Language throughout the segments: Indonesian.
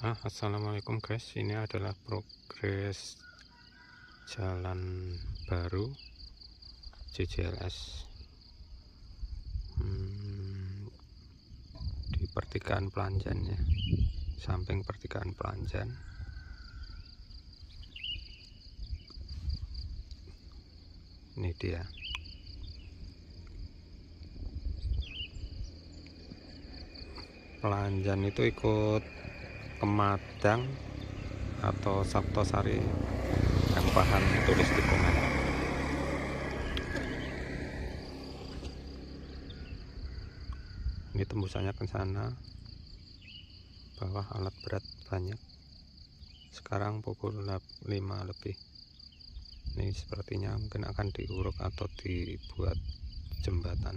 Ah, Assalamualaikum guys. Ini adalah progres jalan baru JJLS hmm, di pertigaan Pelanjan ya. Samping pertigaan Pelanjan. Ini dia. Pelanjan itu ikut Kemadang atau Sabtosari yang paham tulis di komen. Ini tembusannya ke sana. Bawah alat berat banyak. Sekarang pukul 5 lebih. Ini sepertinya mungkin akan diuruk atau dibuat jembatan.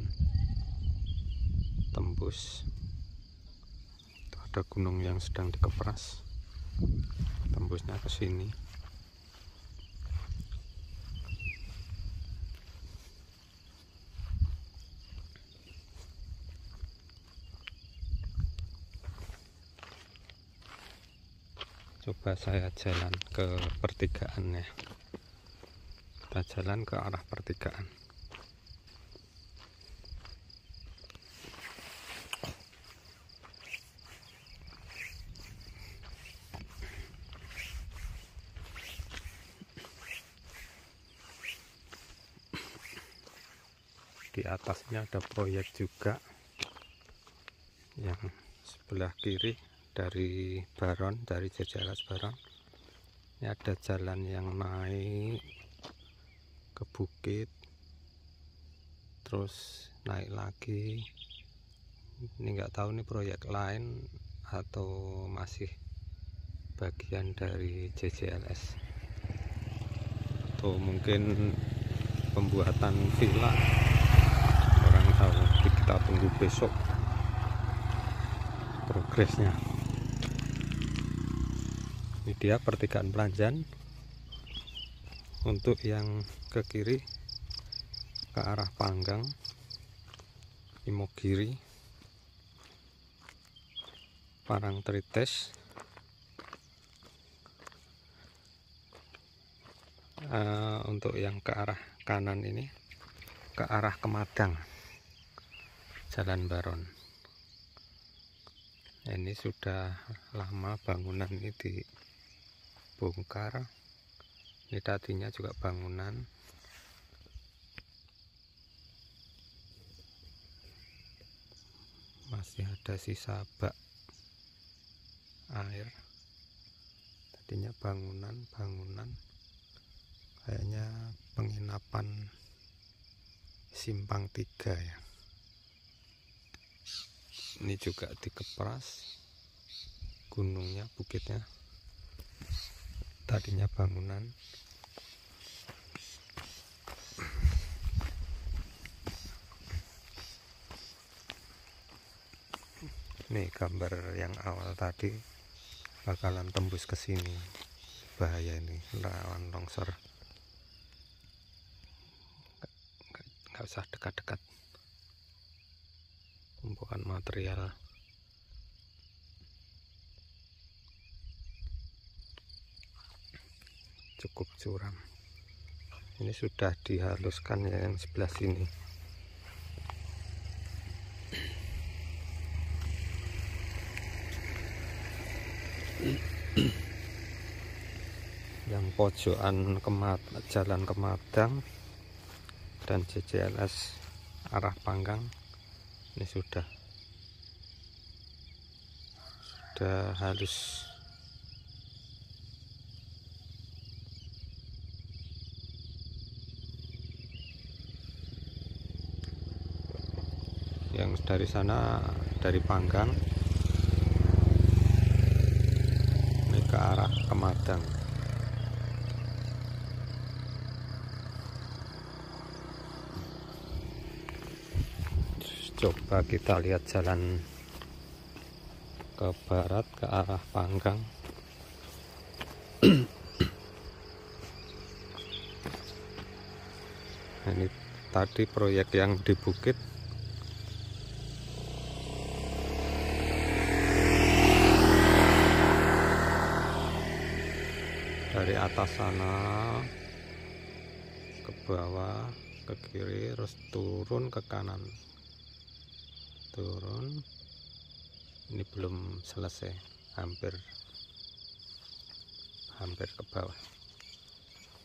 Tembus ada gunung yang sedang dikepras tembusnya ke sini. Coba saya jalan ke pertigaannya. Kita jalan ke arah pertigaan atasnya ada proyek juga yang sebelah kiri dari Baron dari Jejalas Baron. Ini ada jalan yang naik ke bukit terus naik lagi. Ini nggak tahu nih proyek lain atau masih bagian dari JJLS atau mungkin pembuatan villa kita tunggu besok progresnya. Ini dia pertigaan pelanjan untuk yang ke kiri ke arah panggang Imogiri Parang Trites uh, untuk yang ke arah kanan ini ke arah Kemadang Jalan Baron. Ini sudah lama bangunan ini dibongkar. Ini tadinya juga bangunan. Masih ada sisa bak air. Tadinya bangunan bangunan. Kayaknya penginapan simpang tiga ya ini juga dikepras gunungnya bukitnya. Tadinya bangunan. Ini gambar yang awal tadi bakalan tembus ke sini. Bahaya ini lawan longsor. Nggak usah dekat-dekat tumpukan material. Cukup curam. Ini sudah dihaluskan ya yang sebelah sini. Yang pojokan kemat jalan kemadang dan JJLS arah panggang ini sudah. Sudah halus. Yang dari sana dari panggang ini ke arah kemadang coba kita lihat jalan ke barat ke arah Panggang. Nah, ini tadi proyek yang di bukit. Dari atas sana ke bawah ke kiri terus turun ke kanan turun. Ini belum selesai hampir hampir ke bawah.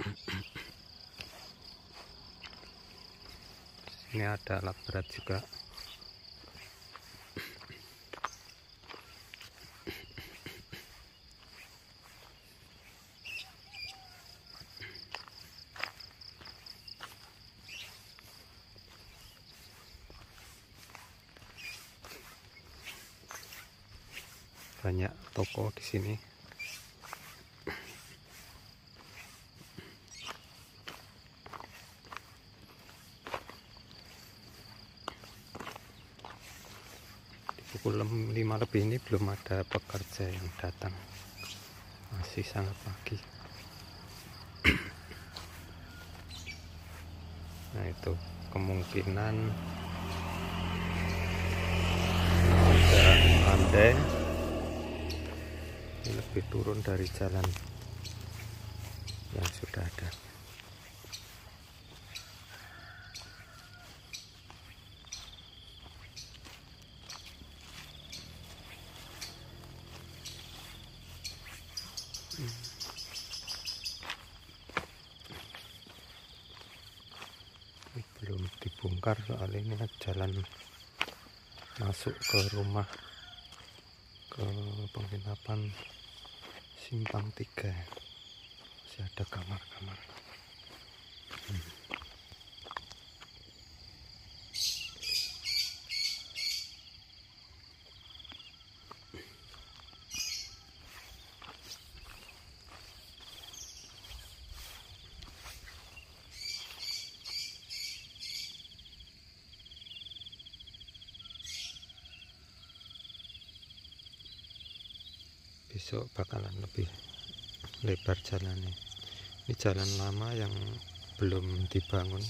Ini ada alat berat juga banyak toko di sini. Di pukul 5 lebih ini belum ada pekerja yang datang. Masih sangat pagi. Nah itu kemungkinan ada lebih turun dari jalan yang sudah ada. Belum dibongkar soal ini jalan masuk ke rumah ke penginapan simpang tiga. Masih ada kamar-kamar besok bakalan lebih lebar jalannya. Ini jalan lama yang belum dibangun.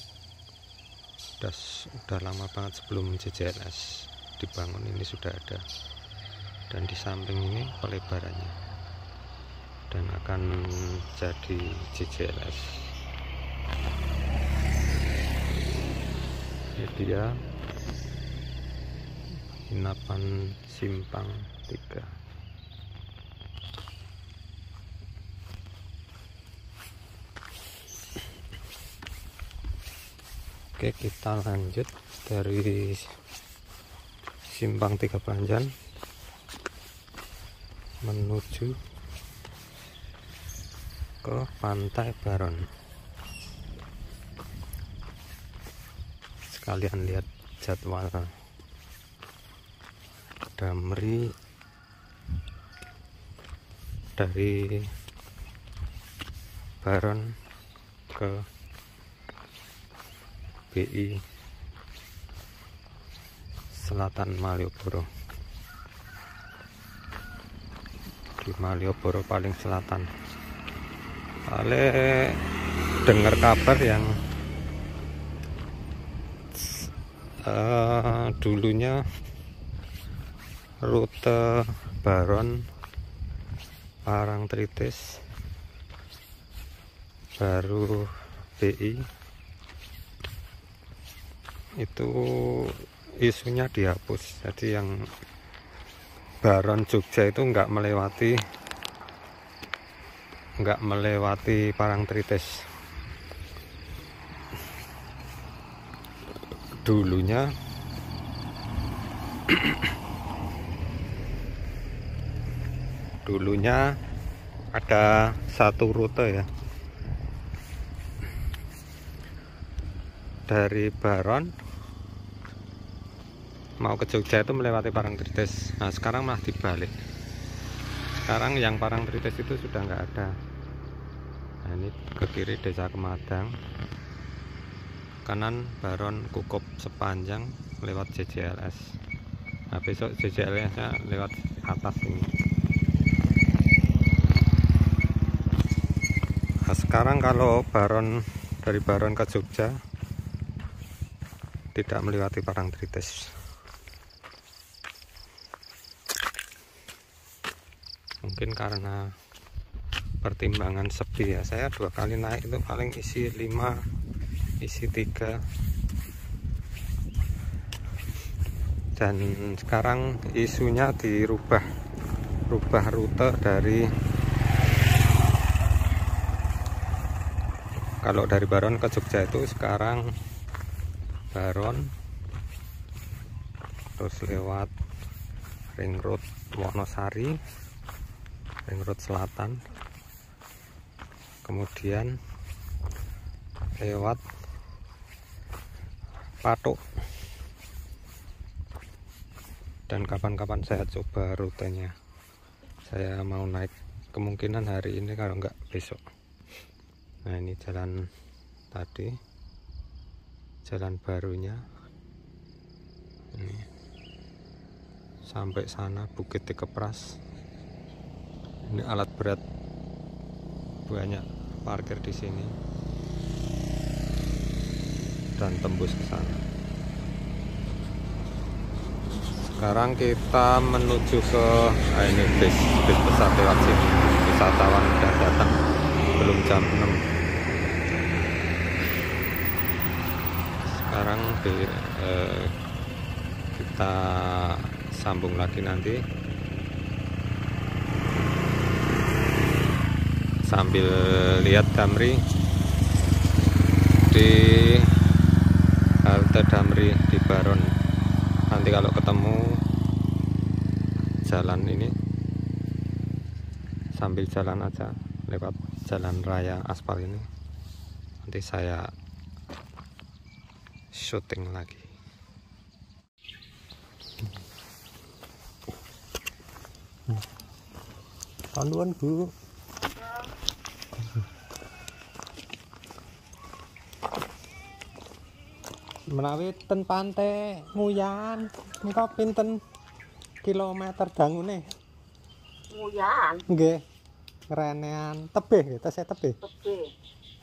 Udah, udah lama banget sebelum JJLS dibangun ini sudah ada. Dan di samping ini pelebarannya. Dan akan jadi JJLS ini dia. Penginapan simpang 3 Oke kita lanjut dari simpang tiga panjang menuju ke pantai Baron. Sekalian lihat jadwal Damri dari Baron ke BI Selatan Malioboro. Di Malioboro paling selatan. Oleh dengar kabar yang uh, dulunya rute Baron Parangtritis baru BI itu isunya dihapus. Jadi yang Baron Jogja itu enggak melewati enggak melewati Parangtritis dulunya dulunya ada satu rute ya dari Baron mau ke Jogja itu melewati Parangtritis nah sekarang malah dibalik. Sekarang yang Parangtritis itu sudah nggak ada. Nah ini ke kiri desa Kemadang. Kanan Baron Kukup sepanjang lewat JJLS nah besok JJLS nya lewat atas ini. Nah sekarang kalau Baron dari Baron ke Jogja tidak melewati Parangtritis mungkin karena pertimbangan sepi ya. Saya dua kali naik itu paling isi 5 isi 3 dan sekarang isunya dirubah rubah rute dari kalau dari Baron ke Jogja itu sekarang Baron terus lewat ring road Wonosari ring road selatan. Kemudian lewat Patok dan kapan-kapan saya coba rutenya. Saya mau naik kemungkinan hari ini kalau enggak besok. Nah ini jalan tadi jalan barunya. Ini. Sampai sana Bukit Tikepras ini alat berat. Banyak parkir di sini. Dan tembus ke sana. Sekarang kita menuju ke nah ini bis bis besar lewat sini. Wisatawan udah datang. Belum jam 6 di, eh, kita sambung lagi nanti. Sambil lihat Damri di halte Damri di Baron. Nanti kalau ketemu jalan ini sambil jalan aja lewat jalan raya aspal ini nanti saya syuting lagi. Tanuan bu. Menawi ten pantai Muyan engko pinten kilometer dangune? Muyan, nggih. Ngerenean tebih nggih tesih tebih? Tebih.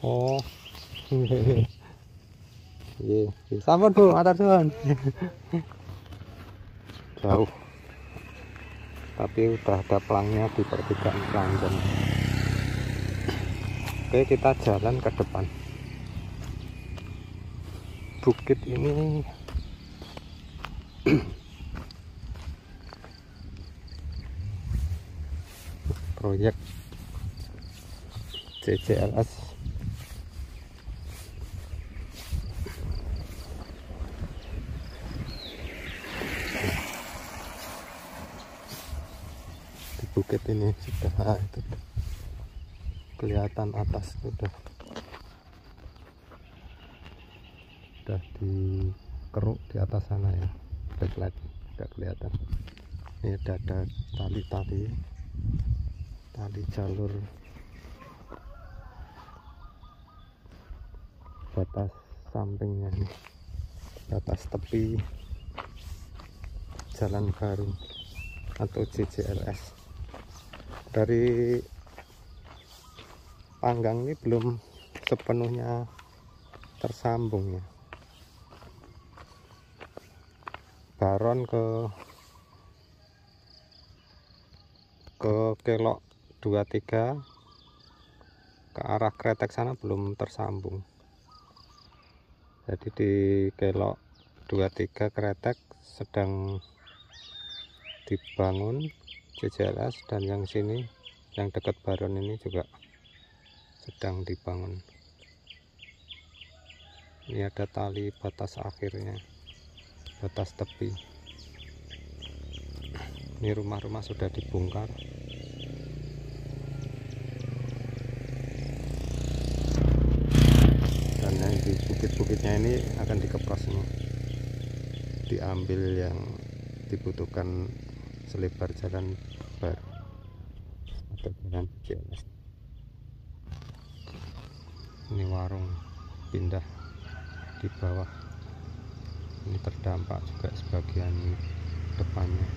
oh nggih nggih. sampun Bu. Matur suwun jauh. Tapi udah ada pelangnya di pertigaan Langgan oke kita jalan ke depan. Bukit ini proyek CCLS di bukit ini sudah ah, itu kelihatan atas sudah sudah dikeruk di atas sana ya backlight nggak kelihatan. Ini ada ada tali-tali tali jalur batas sampingnya nih batas tepi jalan baru atau JJLS dari panggang ini belum sepenuhnya tersambung ya. Baron ke ke kelok 23 ke arah kretek sana belum tersambung. Jadi di kelok 23 kretek sedang dibangun JJLS dan yang sini yang dekat Baron ini juga sedang dibangun. Ini ada tali batas akhirnya batas tepi. Ini rumah-rumah sudah dibongkar. Dan yang di bukit-bukitnya ini akan dikepras semua diambil yang dibutuhkan selebar jalan baru atau jalan JLS ini warung pindah di bawah. Ini terdampak juga sebagian depannya